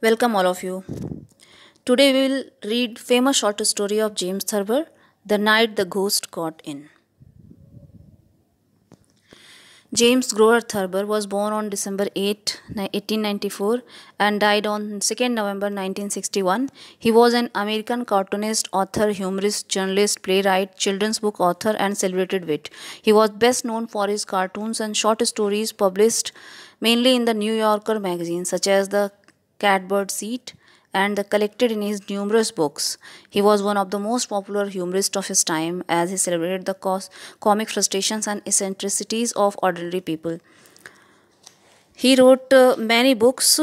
Welcome all of you. Today we will read famous short story of James Thurber, The Night the Ghost Got In. James Grover Thurber was born on December 8, 1894 and died on 2nd November 1961. He was an American cartoonist, author, humorist, journalist, playwright, children's book author and celebrated wit. He was best known for his cartoons and short stories published mainly in the New Yorker magazine such as the Catbird Seat, and collected in his numerous books. He was one of the most popular humorists of his time as he celebrated the comic frustrations and eccentricities of ordinary people. He wrote uh, many books,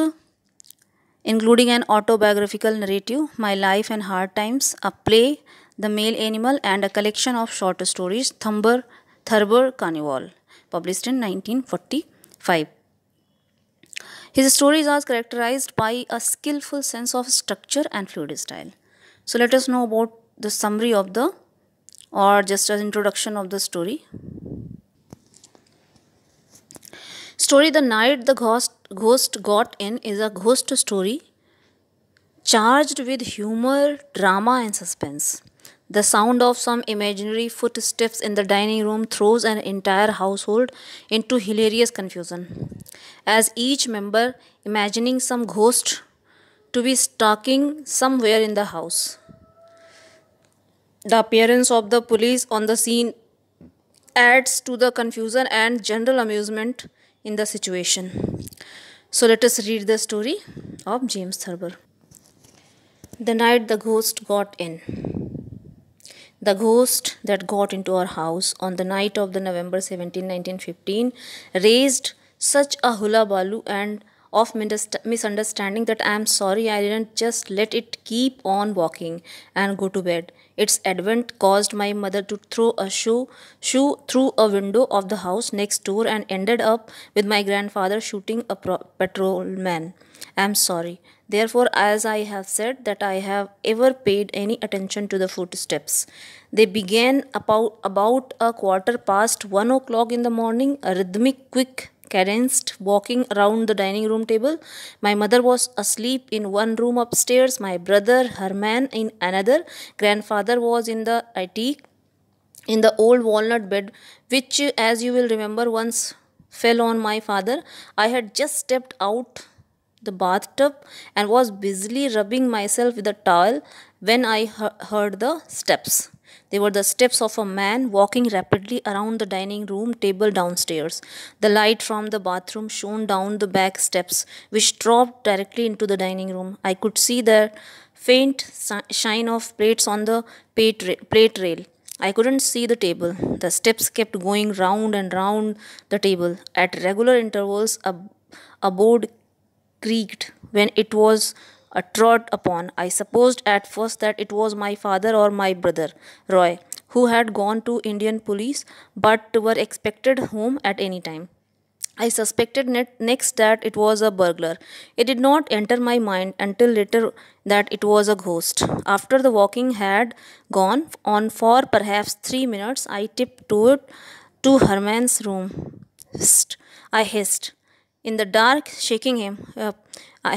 including an autobiographical narrative, My Life and Hard Times, a play, The Male Animal, and a collection of short stories, Thumber, Thurber Carnival, published in 1945. His stories are characterized by a skillful sense of structure and fluid style. So let us know about the summary of the or just an introduction of the story. Story The Night the Ghost, Ghost Got In is a ghost story charged with humor, drama, and suspense. The sound of some imaginary footsteps in the dining room throws an entire household into hilarious confusion. As each member imagining some ghost to be stalking somewhere in the house. The appearance of the police on the scene adds to the confusion and general amusement in the situation. So let us read the story of James Thurber. The night the ghost got in. The ghost that got into our house on the night of the November 17, 1915, raised such a hula balu and of misunderstanding that I am sorry I didn't just let it keep on walking and go to bed. Its advent caused my mother to throw a shoe, shoe through a window of the house next door and ended up with my grandfather shooting a patrolman. I am sorry. Therefore, as I have said, that I have ever paid any attention to the footsteps. They began about, about a quarter past one o'clock in the morning, a rhythmic, quick, cadenced walking around the dining room table. My mother was asleep in one room upstairs, my brother Herman in another. Grandfather was in the attic in the old walnut bed, which, as you will remember, once fell on my father. I had just stepped out the bathtub and was busily rubbing myself with a towel when I heard the steps. They were the steps of a man walking rapidly around the dining room table downstairs. The light from the bathroom shone down the back steps, which dropped directly into the dining room. I could see the faint shine of plates on the plate rail. I couldn't see the table. The steps kept going round and round the table. At regular intervals, a, a board creaked when it was uh, trod upon. I supposed at first that it was my father or my brother, Roy, who had gone to Indianapolis but were expected home at any time. I suspected next that it was a burglar. It did not enter my mind until later that it was a ghost. After the walking had gone on for perhaps three minutes, I tiptoed to Herman's room. Hist, I hissed in the dark, shaking him. Uh,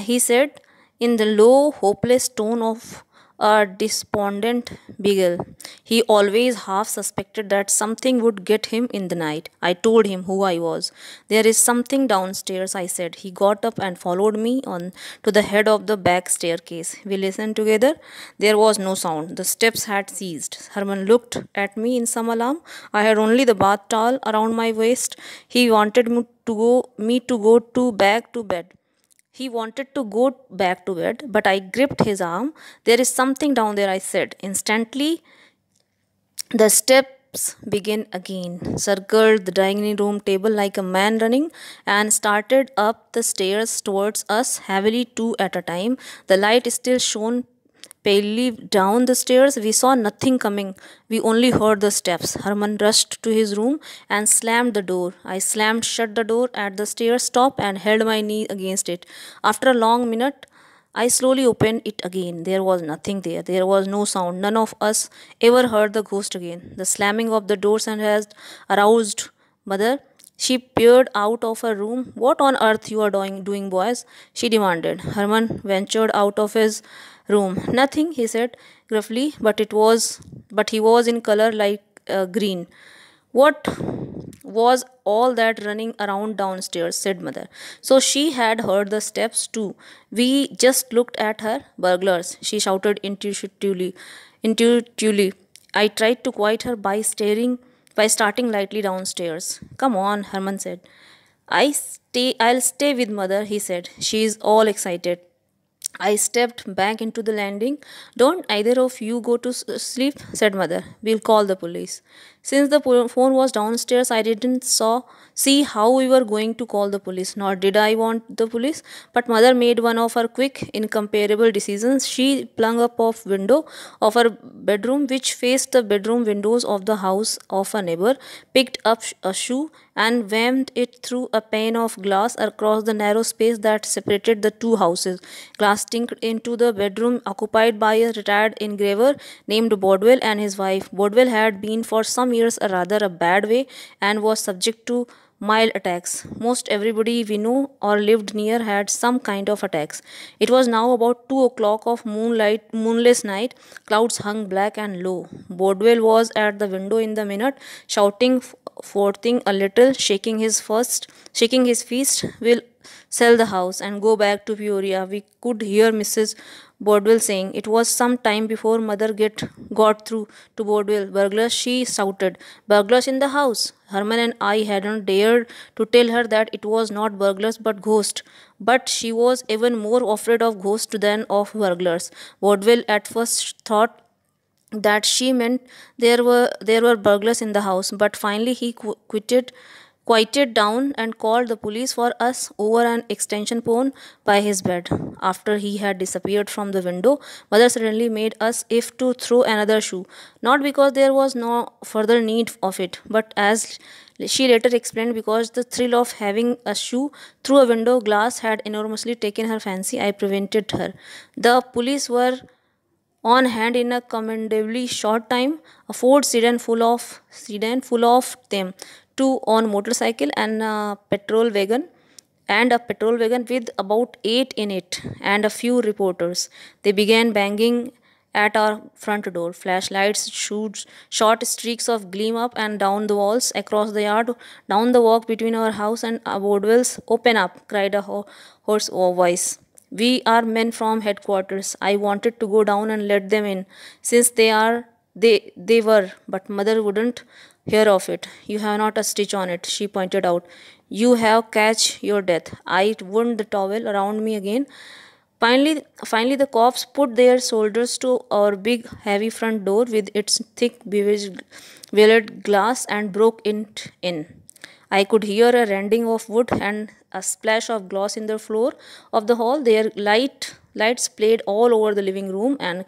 he said in the low, hopeless tone of a despondent beagle. He always half suspected that something would get him in the night. I told him who I was. There is something downstairs, I said. He got up and followed me on to the head of the back staircase. We listened together. There was no sound. The steps had ceased. Herman looked at me in some alarm. I had only the bath towel around my waist. He wanted me to go me to go to back to bed. He wanted to go back to bed, but I gripped his arm. There is something down there, I said. Instantly, the steps began again, circled the dining room table like a man running, and started up the stairs towards us heavily, two at a time. The light still shone palely down the stairs. We saw nothing coming. We only heard the steps. Herman rushed to his room and slammed the door. I slammed shut the door at the stairs top and held my knee against it. After a long minute, I slowly opened it again. There was nothing there. There was no sound. None of us ever heard the ghost again. The slamming of the doors and has aroused mother She peered out of her room. What on earth you are doing, doing, boys? she demanded. Herman ventured out of his room. Nothing, he said gruffly, but it was, but he was in color like uh, green. What was all that running around downstairs? said mother. So she had heard the steps too. We just looked at her. Burglars, she shouted intuitively. Intuitively. I tried to quiet her by staring by starting lightly downstairs. Come on, Herman said. I stay I'll stay with mother, he said. She is all excited. I stepped back into the landing. Don't either of you go to sleep, said mother. We'll call the police. Since the phone was downstairs, I didn't saw see how we were going to call the police, nor did I want the police. But mother made one of her quick, incomparable decisions. She flung up of window of her bedroom, which faced the bedroom windows of the house of a neighbor, picked up a shoe and whammed it through a pane of glass across the narrow space that separated the two houses. Glass tinked into the bedroom occupied by a retired engraver named Bodwell and his wife. Bodwell had been for some years a rather a bad way and was subject to mild attacks. Most everybody we knew or lived near had some kind of attacks. It was now about two o'clock of moonlight, moonless night. Clouds hung black and low. Bodwell was at the window in the minute, shouting forthing a little, shaking his first, shaking his fist. We'll sell the house and go back to Peoria. We could hear Mrs. Bodwell saying, It was some time before mother get got through to Bodwell. Burglars, she shouted. Burglars in the house. Herman and I hadn't dared to tell her that it was not burglars but ghosts. But she was even more afraid of ghosts than of burglars. Bodwell at first thought that she meant there were there were burglars in the house but finally he qu- quitted quieted down and called the police for us over an extension phone by his bed. After he had disappeared from the window, mother suddenly made us if to throw another shoe, not because there was no further need of it, but as she later explained because the thrill of having a shoe through a window glass had enormously taken her fancy, I prevented her. The police were on hand in a commendably short time a ford sedan full of sedan full of them two on motorcycle and a petrol wagon and a petrol wagon with about eight in it and a few reporters. They began banging at our front door. Flashlights shoots short streaks of gleam up and down the walls across the yard down the walk between our house and our Bodwell's open up cried a ho- hoarse voice. We are men from headquarters. I wanted to go down and let them in, since they are they they were, but mother wouldn't hear of it. You have not a stitch on it, she pointed out. You have catch your death. I wound the towel around me again. Finally, finally, the cops put their shoulders to our big, heavy front door with its thick, beveled glass and broke it in. I could hear a rending of wood and a splash of glass in the floor of the hall. Their light lights played all over the living room and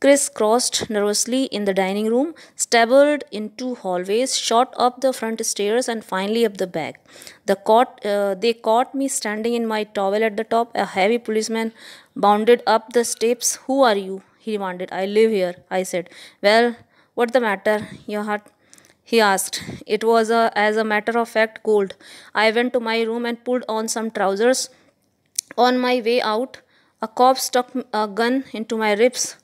crisscrossed nervously in the dining room, stabbled into hallways, shot up the front stairs, and finally up the back. The caught, uh, they caught me standing in my towel at the top. A heavy policeman bounded up the steps. Who are you? he demanded. I live here, I said. Well, what's the matter? Your heart he asked. It was, a, as a matter of fact, cold. I went to my room and pulled on some trousers. On my way out, a cop stuck a gun into my ribs.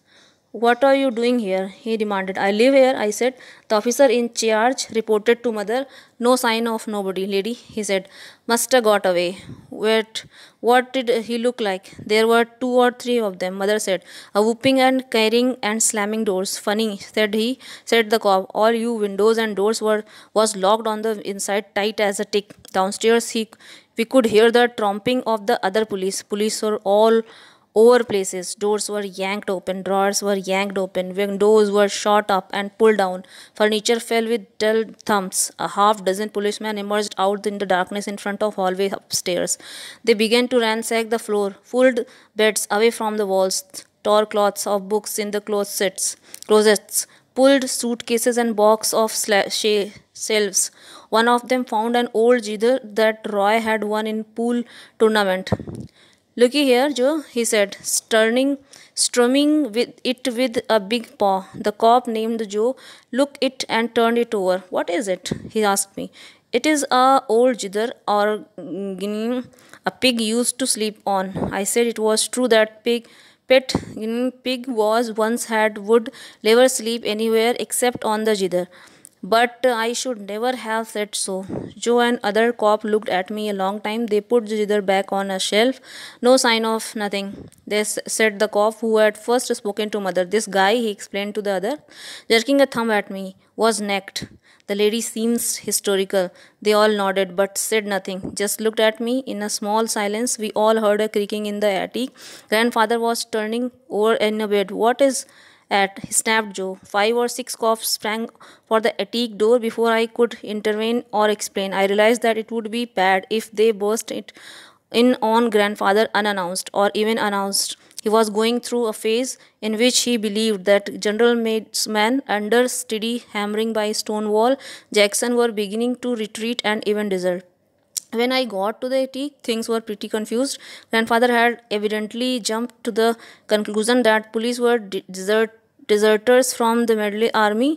What are you doing here? he demanded. I live here, I said. The officer in charge reported to mother. No sign of nobody, lady, he said. Must have got away. Wait, what did he look like? There were two or three of them, mother said. A whooping and carrying and slamming doors. Funny, said he, said the cop. All you windows and doors were was locked on the inside tight as a tick. Downstairs he we could hear the tromping of the other police. Police were all over places. Doors were yanked open, drawers were yanked open, windows were shot up and pulled down. Furniture fell with dull thumps. A half dozen policemen emerged out in the darkness in front of hallway upstairs. They began to ransack the floor, pulled beds away from the walls, tore cloths of books in the closets, closets pulled suitcases and box of shelves. One of them found an old zither that Roy had won in pool tournament. Looky here, Joe, he said, turning, strumming with it with a big paw. The cop named Joe looked it and turned it over. What is it? he asked me. It is a old zither or guinea a pig used to sleep on. I said it was true that pig pet pig was once had would never sleep anywhere except on the zither. But I should never have said so. Joe and other cop looked at me a long time. They put zither back on a shelf. No sign of nothing. They said the cop who had first spoken to mother. This guy, he explained to the other, jerking a thumb at me, was necked. The lady seems historical. They all nodded but said nothing, just looked at me. In a small silence, we all heard a creaking in the attic. Grandfather was turning over in a bed. What is at, snapped Joe. Five or six cops sprang for the attic door before I could intervene or explain. I realized that it would be bad if they burst it in on grandfather unannounced or even announced. He was going through a phase in which he believed that General men, under steady hammering by Stonewall Jackson, were beginning to retreat and even desert. When I got to the attic, things were pretty confused. Grandfather had evidently jumped to the conclusion that police were desert deserters from the Medley army.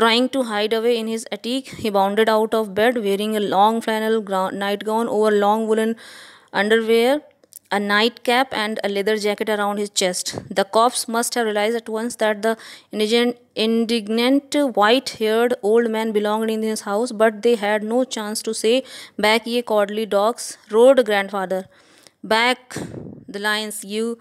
Trying to hide away in his attic, he bounded out of bed wearing a long flannel nightgown over long woolen underwear, a nightcap, and a leather jacket around his chest. The cops must have realized at once that the indignant, white haired old man belonged in his house, but they had no chance to say, Back, ye cowardly dogs, roared grandfather. Back the lions, you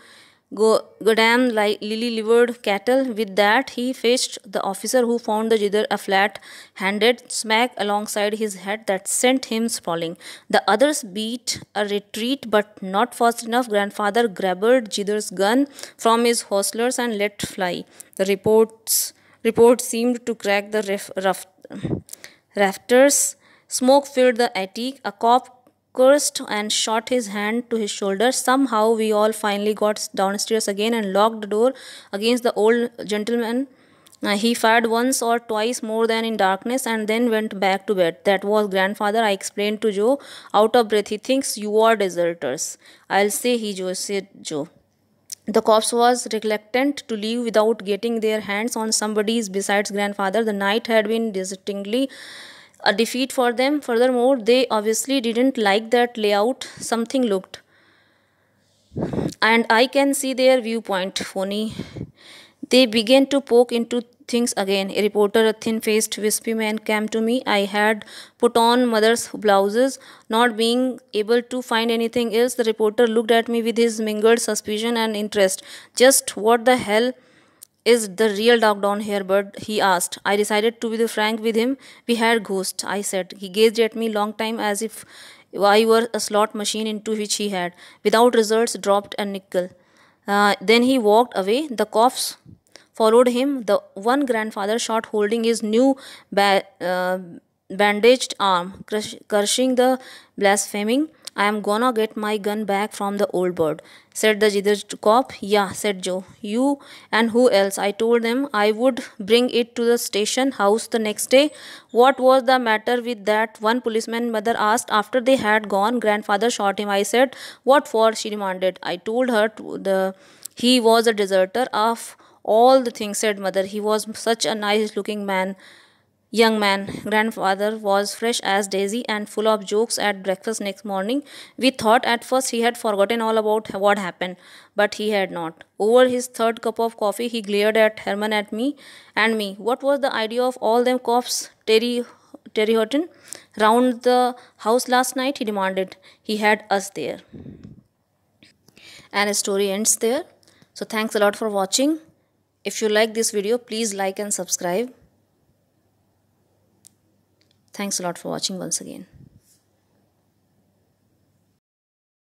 Go, goddamn lily-livered cattle. With that, he faced the officer who found the zither a flat-handed smack alongside his head that sent him sprawling. The others beat a retreat, but not fast enough. Grandfather grabbed zither's gun from his hostlers and let fly. The reports report seemed to crack the rafters. Smoke filled the attic. A cop cursed and shot his hand to his shoulder. Somehow we all finally got downstairs again and locked the door against the old gentleman. Uh, he fired once or twice more than in darkness and then went back to bed. That was grandfather, I explained to Joe. Out of breath, he thinks you are deserters. I'll say he Joe, said Joe. The cops was reluctant to leave without getting their hands on somebody's besides grandfather. The night had been distinctly a defeat for them. Furthermore, they obviously didn't like that layout. Something looked. And I can see their viewpoint, phony. They began to poke into things again. A reporter, a thin faced, wispy man, came to me. I had put on mother's blouses, not being able to find anything else. The reporter looked at me with his mingled suspicion and interest. Just what the hell? Is the real dog down here, Bud? he asked. I decided to be frank with him. We had ghost, I said. He gazed at me long time as if I were a slot machine into which he had, without results, dropped a nickel. Uh, then he walked away. The cops followed him. The one grandfather shot holding his new ba- uh, bandaged arm, crush- crushing the blaspheming. I am gonna get my gun back from the old bird, said the zither cop. Yeah, said Joe. You and who else? I told them I would bring it to the station house the next day. What was the matter with that? One policeman mother asked. After they had gone, grandfather shot him. I said, What for? she demanded. I told her to the he was a deserter of all the things, said mother. He was such a nice looking man. Young man, grandfather was fresh as daisy and full of jokes at breakfast next morning. We thought at first he had forgotten all about what happened, but he had not. Over his third cup of coffee, he glared at Herman at me and me. What was the idea of all them cops, Terry Terry Horton, round the house last night? He demanded. He had us there. And a story ends there. So thanks a lot for watching. If you like this video, please like and subscribe. Thanks a lot for watching once again.